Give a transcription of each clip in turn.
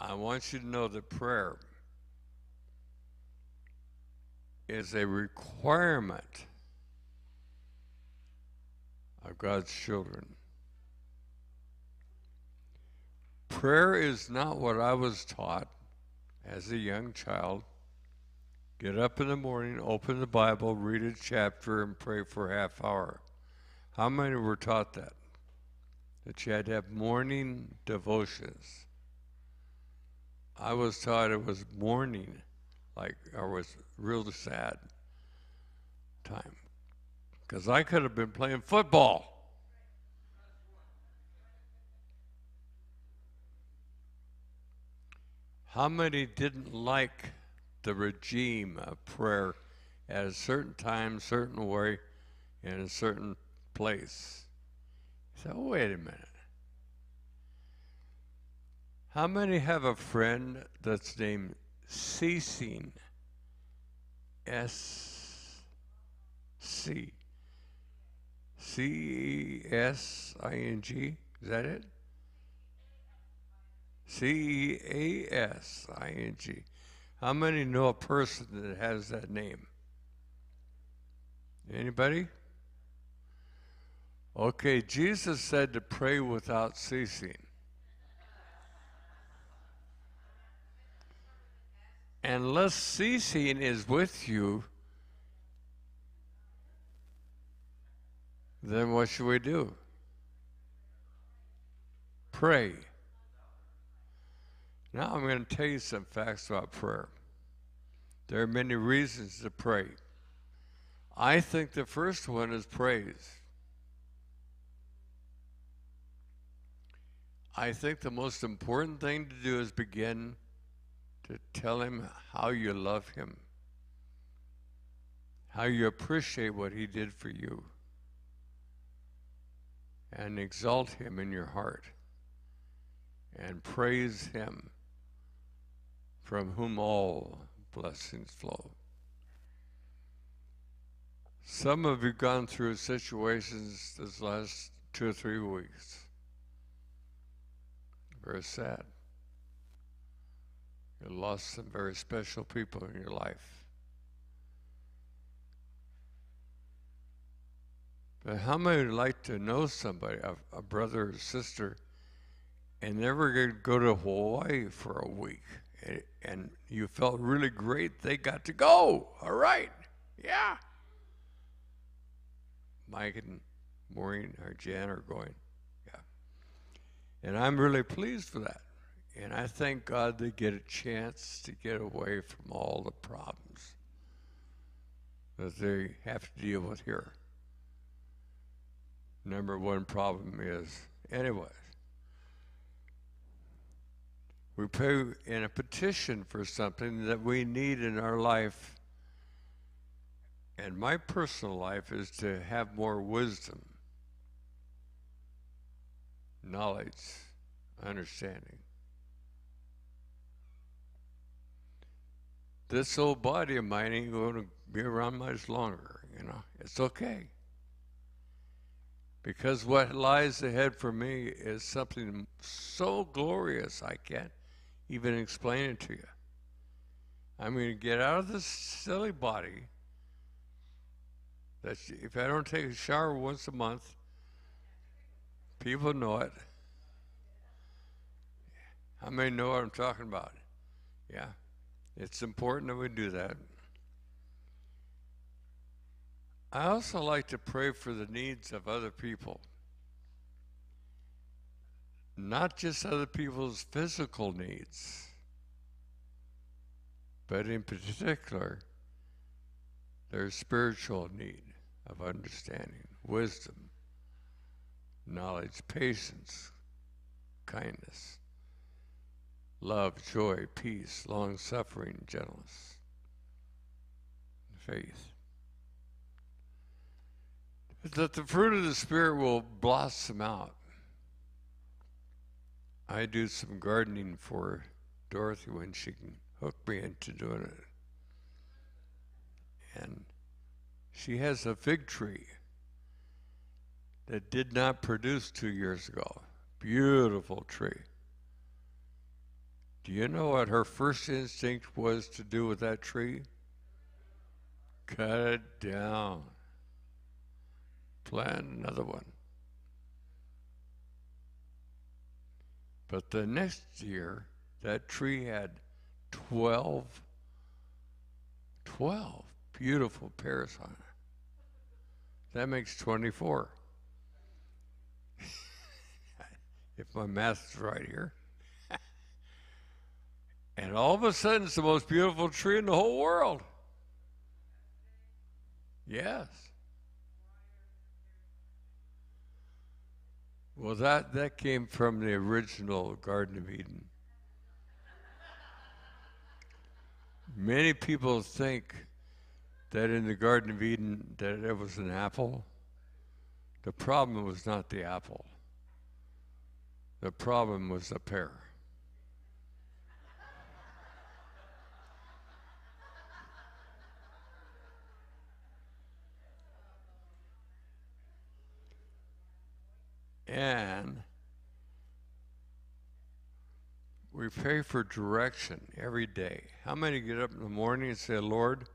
I want you to know that prayer is a requirement of God's children. Prayer is not what I was taught as a young child. Get up in the morning, open the Bible, read a chapter, and pray for a half hour. How many were taught that? That you had to have morning devotions. I was taught it was morning, like I was real sad time. Because I could have been playing football. How many didn't like the regime of prayer at a certain time, certain way, in a certain place? So wait a minute. How many have a friend that's named Ceasing? S C C E S I N G. Is that it? C E A S I N G. How many know a person that has that name? Anybody? Okay, Jesus said to pray without ceasing. Unless ceasing is with you, then what should we do? Pray. Now I'm going to tell you some facts about prayer. There are many reasons to pray. I think the first one is praise. I think the most important thing to do is begin to tell him how you love him, how you appreciate what he did for you, and exalt him in your heart and praise him from whom all blessings flow. Some of you gone through situations this last two or three weeks. Very sad. You lost some very special people in your life. But how many would like to know somebody, a, a brother or sister, and never go to Hawaii for a week? And, and you felt really great, they got to go. All right. Yeah. Mike and Maureen or Jan are going. Yeah. And I'm really pleased for that. And I thank God they get a chance to get away from all the problems that they have to deal with here. Number one problem is, anyway, we pray in a petition for something that we need in our life. And my personal life is to have more wisdom, knowledge, understanding. This old body of mine ain't going to be around much longer. You know, it's okay. Because what lies ahead for me is something so glorious I can't even explain it to you. I'm going to get out of this silly body that if I don't take a shower once a month, people know it. How many know what I'm talking about? Yeah. It's important that we do that. I also like to pray for the needs of other people. Not just other people's physical needs, but in particular, their spiritual need of understanding, wisdom, knowledge, patience, kindness love, joy, peace, long suffering, gentleness, faith. That the fruit of the Spirit will blossom out. I do some gardening for Dorothy when she can hook me into doing it. And she has a fig tree that did not produce two years ago. Beautiful tree. Do you know what her first instinct was to do with that tree? Cut it down. Plant another one. But the next year, that tree had 12, 12 beautiful pears on it. That makes 24. if my math is right here. And all of a sudden, it's the most beautiful tree in the whole world. Yes. Well, that, that came from the original Garden of Eden. Many people think that in the Garden of Eden that it was an apple. The problem was not the apple. The problem was the pear. And we pray for direction every day. How many get up in the morning and say, Lord,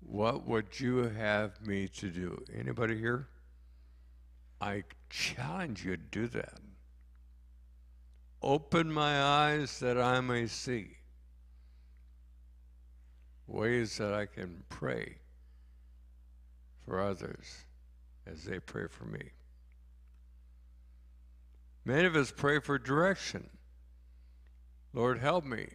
what would you have me to do? Anybody here? I challenge you to do that. Open my eyes that I may see ways that I can pray for others as they pray for me. Many of us pray for direction. Lord, help me.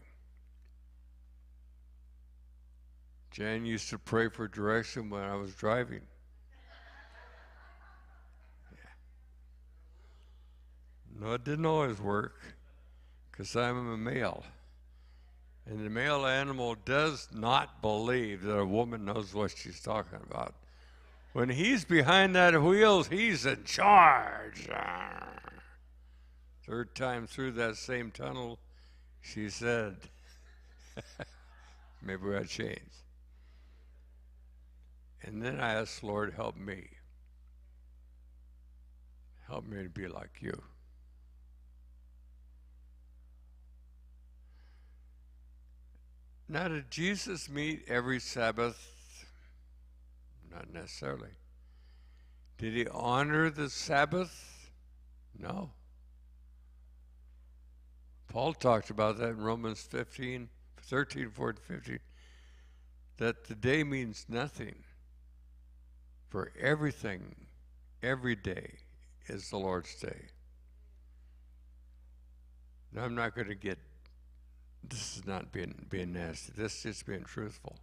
Jan used to pray for direction when I was driving. Yeah. No, it didn't always work because I'm a male. And the male animal does not believe that a woman knows what she's talking about. When he's behind that wheel, he's in charge. Third time through that same tunnel, she said, maybe to change. And then I asked, Lord, help me. Help me to be like you. Now, did Jesus meet every Sabbath? Not necessarily. Did he honor the Sabbath? No. Paul talked about that in Romans 15, 13, 14, 15, that the day means nothing, for everything, every day is the Lord's day. Now, I'm not going to get, this is not being, being nasty, this is just being truthful.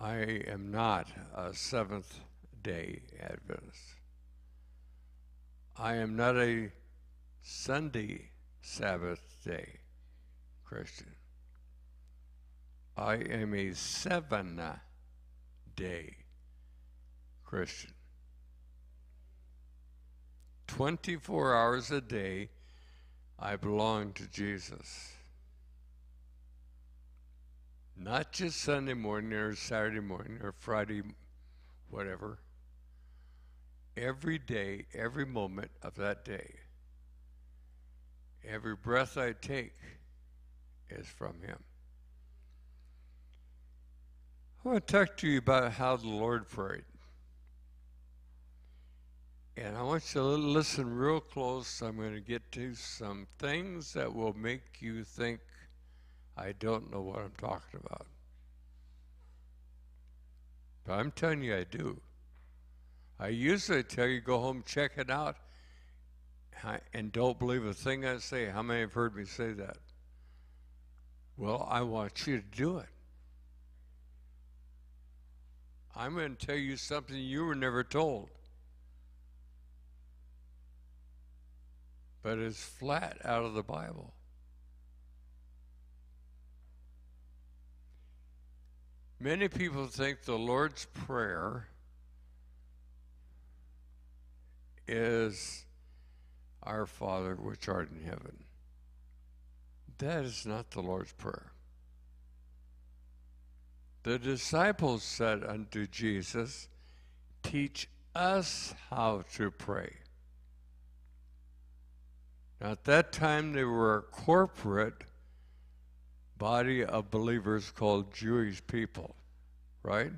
I am not a seventh day Adventist. I am not a Sunday Sabbath day Christian. I am a seven day Christian. 24 hours a day, I belong to Jesus. Not just Sunday morning or Saturday morning or Friday, whatever. Every day, every moment of that day. Every breath I take is from Him. I want to talk to you about how the Lord prayed. And I want you to listen real close. I'm going to get to some things that will make you think I don't know what I'm talking about. But I'm telling you, I do. I usually tell you, go home, check it out, and don't believe a thing I say. How many have heard me say that? Well, I want you to do it. I'm going to tell you something you were never told. But it's flat out of the Bible. Many people think the Lord's Prayer is our Father which art in heaven. That is not the Lord's Prayer. The disciples said unto Jesus, Teach us how to pray. Now, at that time, they were a corporate body of believers called Jewish people, right?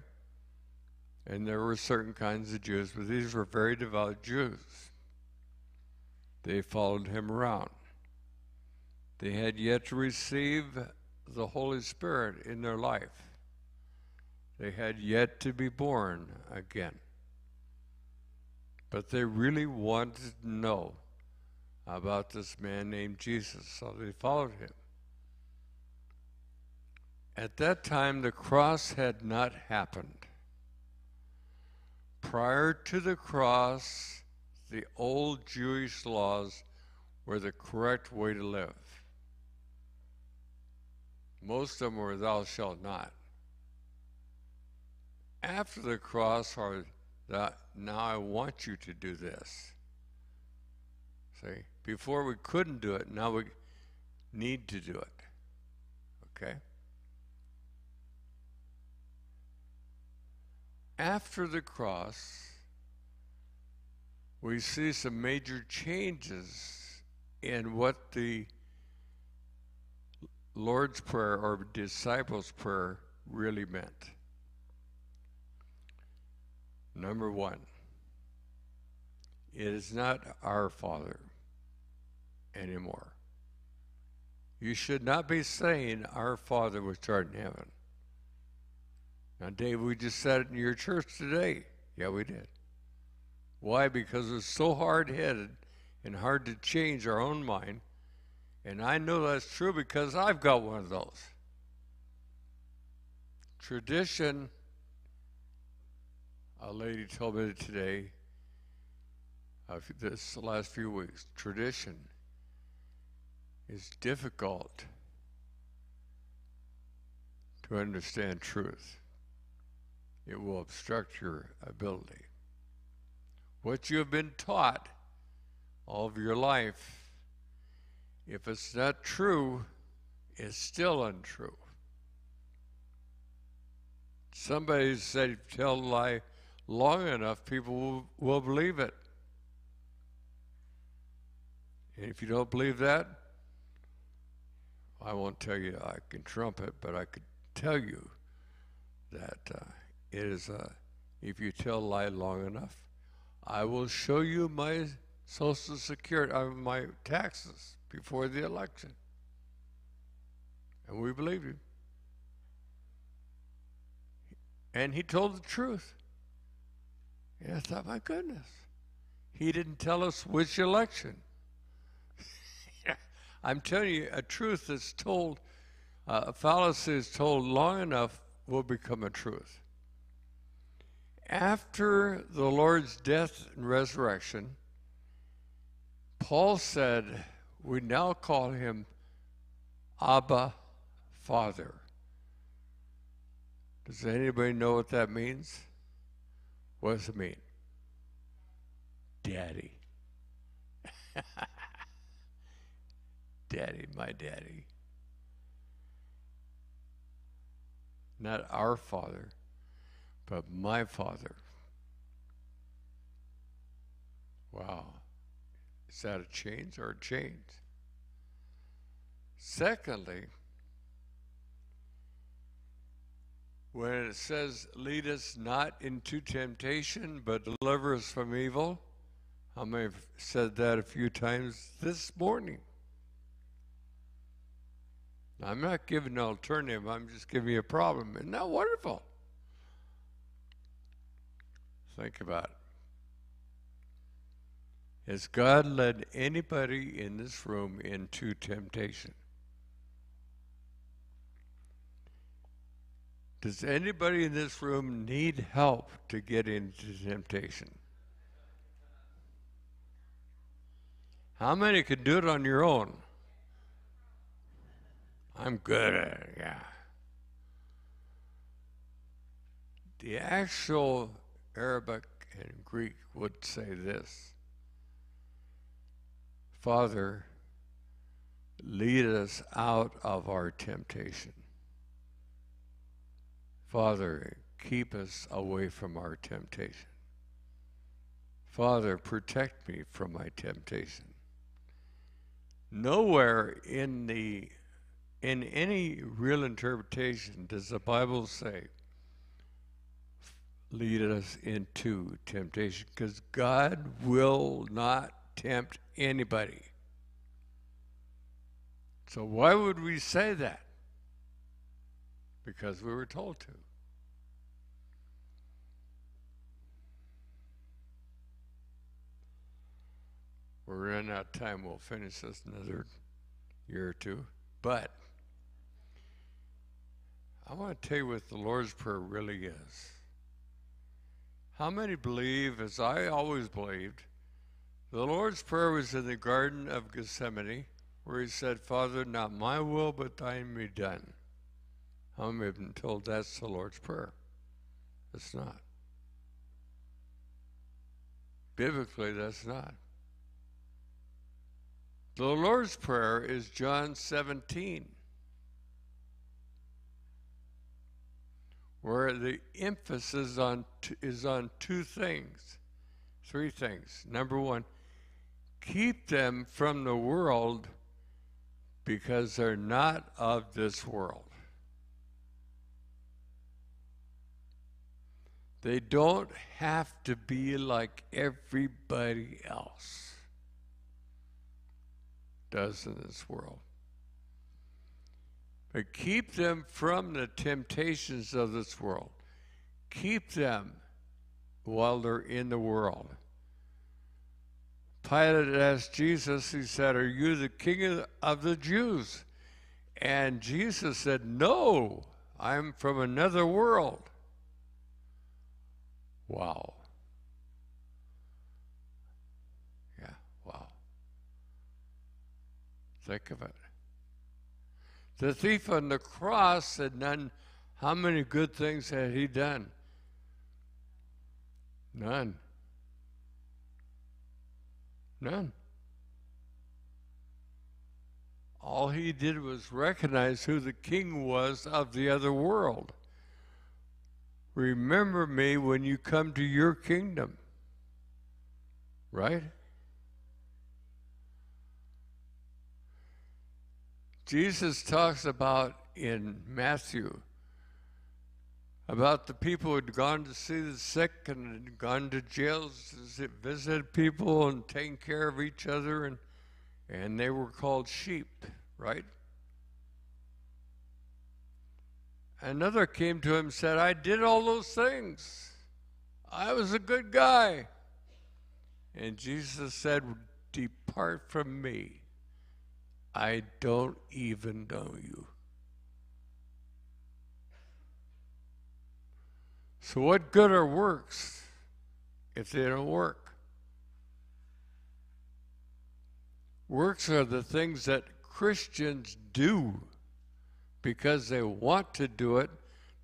And there were certain kinds of Jews, but these were very devout Jews. They followed him around. They had yet to receive the Holy Spirit in their life. They had yet to be born again. But they really wanted to know about this man named Jesus, so they followed him. At that time, the cross had not happened. Prior to the cross, the old Jewish laws were the correct way to live. Most of them were, Thou shalt not. After the cross are that now I want you to do this. See, before we couldn't do it, now we need to do it. Okay? After the cross, we see some major changes in what the Lord's Prayer or disciples' prayer really meant. Number one, it is not our Father anymore. You should not be saying, Our Father which art in heaven. Now, Dave, we just said it in your church today. Yeah, we did. Why? Because it's so hard headed and hard to change our own mind. And I know that's true because I've got one of those. Tradition a lady told me today, uh, this last few weeks, tradition is difficult to understand truth. It will obstruct your ability. What you have been taught all of your life, if it's not true, is still untrue. Somebody said, tell a lie long enough, people will, will believe it. And if you don't believe that, I won't tell you I can trump it, but I could tell you that uh, it is, uh, if you tell a lie long enough, I will show you my Social Security, uh, my taxes before the election. And we believe you. And he told the truth. And I thought, my goodness, he didn't tell us which election. I'm telling you, a truth that's told, uh, a fallacy is told long enough will become a truth. After the Lord's death and resurrection, Paul said, we now call him Abba Father. Does anybody know what that means? What does it mean? Daddy. daddy, my daddy. Not our father, but my father. Wow. Is that a change or a change? Secondly, when it says, lead us not into temptation, but deliver us from evil. I may have said that a few times this morning. I'm not giving an alternative, I'm just giving you a problem. Isn't that wonderful? Think about it. Has God led anybody in this room into temptation? Does anybody in this room need help to get into temptation? How many could do it on your own? I'm good at it, yeah. The actual Arabic and Greek would say this Father, lead us out of our temptation. Father, keep us away from our temptation. Father, protect me from my temptation. Nowhere in the in any real interpretation, does the Bible say, lead us into temptation? Because God will not tempt anybody. So why would we say that? Because we were told to. We're out of time. We'll finish this another year or two. But I want to tell you what the Lord's Prayer really is. How many believe, as I always believed, the Lord's Prayer was in the Garden of Gethsemane, where he said, Father, not my will, but thine be done. How many have been told that's the Lord's Prayer? It's not. Biblically, that's not. The Lord's Prayer is John 17, where the emphasis on is on two things, three things. Number one, keep them from the world because they're not of this world. They don't have to be like everybody else does in this world. But keep them from the temptations of this world. Keep them while they're in the world. Pilate asked Jesus, he said, Are you the king of the Jews? And Jesus said, No, I'm from another world. Wow. Think of it. The thief on the cross said, None. How many good things had he done? None. None. All he did was recognize who the king was of the other world. Remember me when you come to your kingdom. Right? Jesus talks about in Matthew about the people who had gone to see the sick and had gone to jails, visited people and taken care of each other, and, and they were called sheep, right? Another came to him and said, I did all those things. I was a good guy. And Jesus said, Depart from me. I don't even know you. So, what good are works if they don't work? Works are the things that Christians do because they want to do it,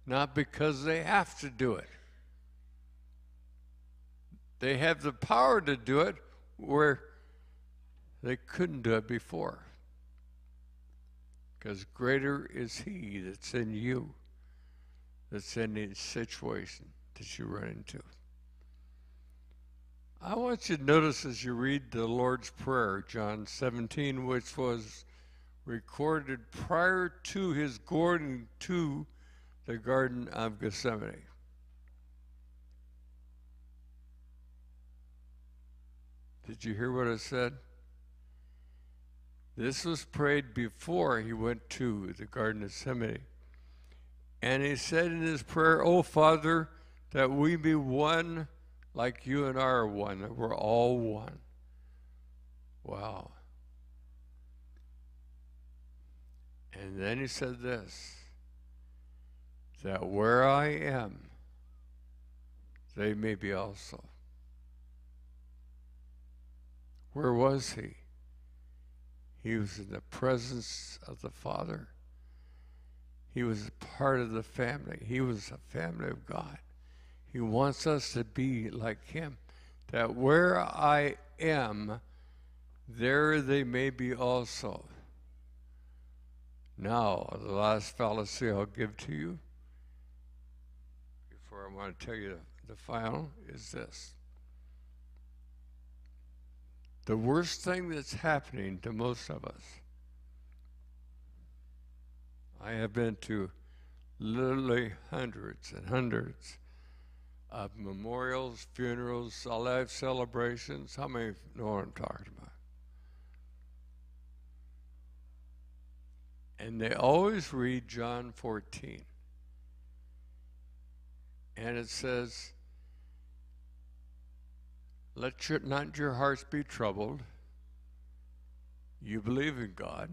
not because they have to do it. They have the power to do it where they couldn't do it before because greater is He that's in you, that's in the situation that you run into. I want you to notice as you read the Lord's Prayer, John 17, which was recorded prior to his going to the Garden of Gethsemane. Did you hear what I said? This was prayed before he went to the Garden of Gethsemane. And he said in his prayer, Oh, Father, that we be one like you and I are one, that we're all one. Wow. And then he said this that where I am, they may be also. Where was he? He was in the presence of the Father. He was part of the family. He was a family of God. He wants us to be like Him. That where I am, there they may be also. Now, the last fallacy I'll give to you, before I want to tell you the, the final, is this. The worst thing that's happening to most of us I have been to literally hundreds and hundreds of memorials, funerals, life celebrations. How many know what I'm talking about? And they always read John 14. And it says, Let your, not your hearts be troubled. You believe in God.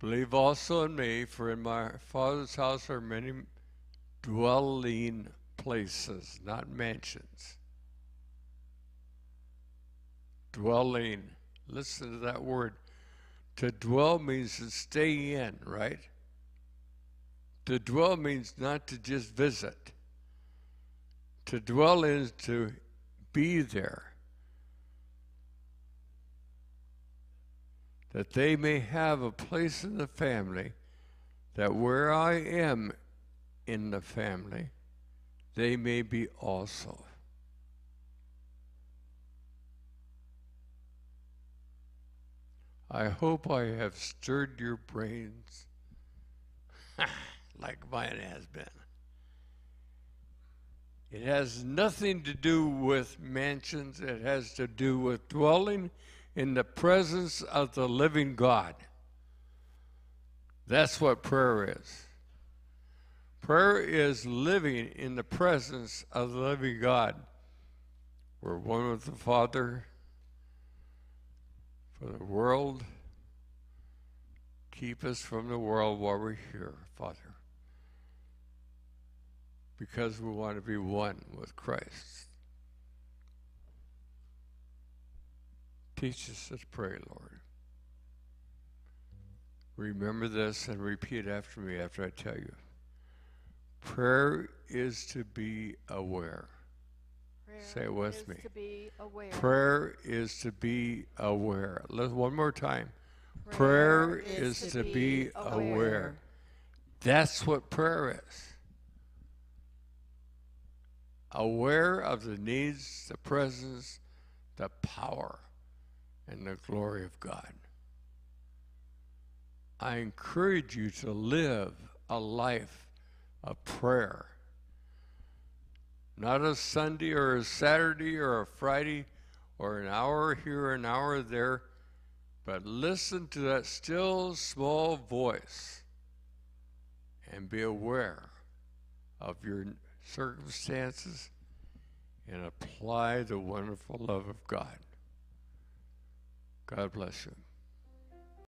Believe also in me, for in my Father's house are many dwelling places, not mansions. Dwelling. Listen to that word. To dwell means to stay in, right? To dwell means not to just visit. To dwell is to be there. That they may have a place in the family, that where I am in the family, they may be also. I hope I have stirred your brains like mine has been. It has nothing to do with mansions, it has to do with dwelling in the presence of the living God. That's what prayer is. Prayer is living in the presence of the living God. We're one with the Father for the world. Keep us from the world while we're here, Father. Because we want to be one with Christ. Teach us to pray, Lord. Remember this and repeat after me after I tell you. Prayer is to be aware. Prayer Say it with is me. To be aware. Prayer is to be aware. Let- One more time. Prayer is to be aware. That's what prayer is. Aware of the needs, the presence, the power, and the glory of God. I encourage you to live a life of prayer. Not a Sunday or a Saturday or a Friday or an hour here, an hour there, but listen to that still small voice and be aware of your circumstances and apply the wonderful love of God. God bless you.